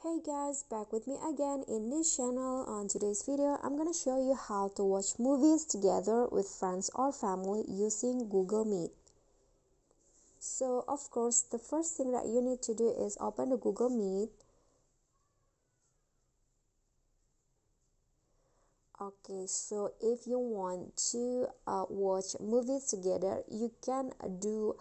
Hey guys, back with me again in this channel. On today's video, I'm gonna show you how to watch movies together with friends or family using Google Meet. So of course, the first thing that you need to do is open the Google Meet. Okay, so if you want to uh, watch movies together, you can do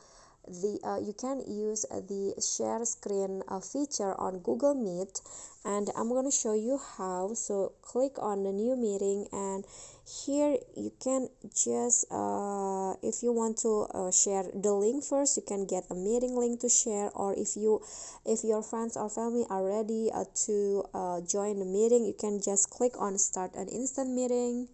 the uh, you can use the share screen uh, feature on Google Meet and I'm going to show you how. So click on the new meeting and here you can just uh, if you want to uh, share the link first you can get a meeting link to share or if you if your friends or family are ready uh, to uh, join the meeting you can just click on start an instant meeting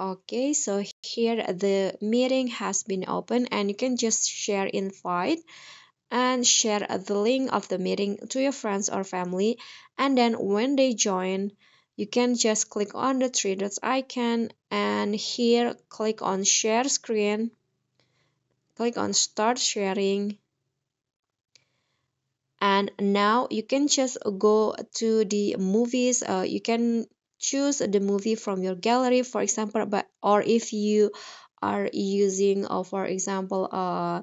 okay so here the meeting has been open and you can just share invite and share the link of the meeting to your friends or family. And then when they join you can just click on the three dots icon and here click on share screen. Click on start sharing. And now you can just go to the movies. Uh, you can choose the movie from your gallery for example but or if you are using uh, for example uh,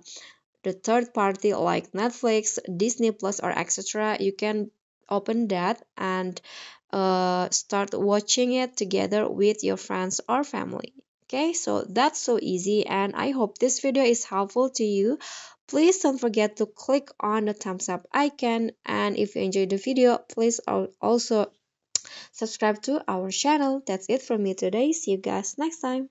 the third party like netflix disney plus or etc you can open that and uh, start watching it together with your friends or family. Okay so that's so easy and i hope this video is helpful to you. Please don't forget to click on the thumbs up icon and if you enjoyed the video please also subscribe to our channel. That's it from me today. See you guys next time